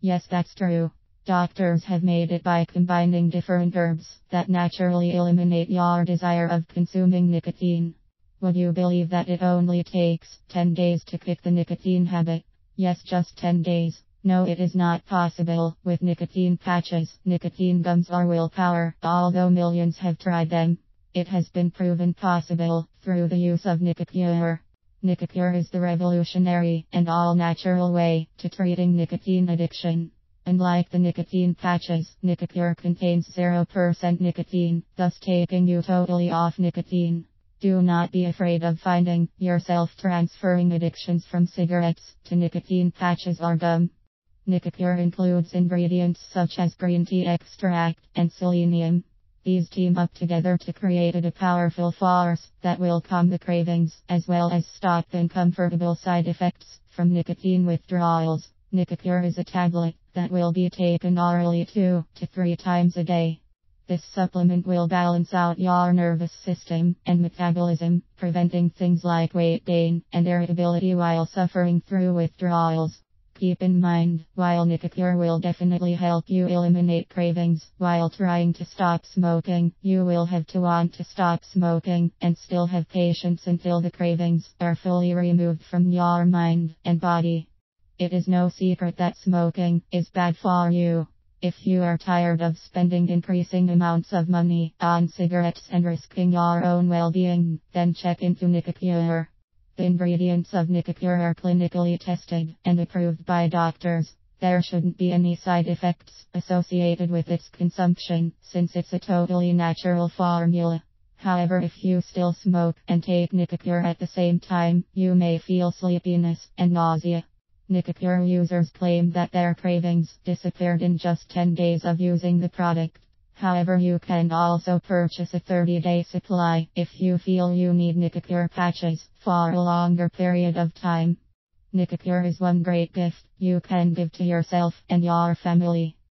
Yes, that's true. Doctors have made it by combining different herbs that naturally eliminate your desire of consuming nicotine. Would you believe that it only takes 10 days to kick the nicotine habit? Yes, just 10 days. No, it is not possible with nicotine patches. Nicotine gums are willpower, although millions have tried them. It has been proven possible through the use of Nicocure. Nicocure is the revolutionary and all natural way to treating nicotine addiction. Unlike the nicotine patches, Nicocure contains 0% nicotine, thus taking you totally off nicotine. Do not be afraid of finding yourself transferring addictions from cigarettes to nicotine patches or gum. Nicocure includes ingredients such as green tea extract and selenium. These team up together to create a powerful force that will calm the cravings as well as stop the uncomfortable side effects from nicotine withdrawals. Nicocure is a tablet that will be taken orally two to three times a day. This supplement will balance out your nervous system and metabolism, preventing things like weight gain and irritability while suffering through withdrawals. Keep in mind, while Nicocure will definitely help you eliminate cravings while trying to stop smoking, you will have to want to stop smoking and still have patience until the cravings are fully removed from your mind and body. It is no secret that smoking is bad for you. If you are tired of spending increasing amounts of money on cigarettes and risking your own well being, then check into Nicocure. The ingredients of Nicocure are clinically tested and approved by doctors. There shouldn't be any side effects associated with its consumption, since it's a totally natural formula. However, if you still smoke and take Nicocure at the same time, you may feel sleepiness and nausea. Nicocure users claim that their cravings disappeared in just 10 days of using the product. However, you can also purchase a 30 day supply if you feel you need Nicocure patches for a longer period of time. Nicocure is one great gift you can give to yourself and your family.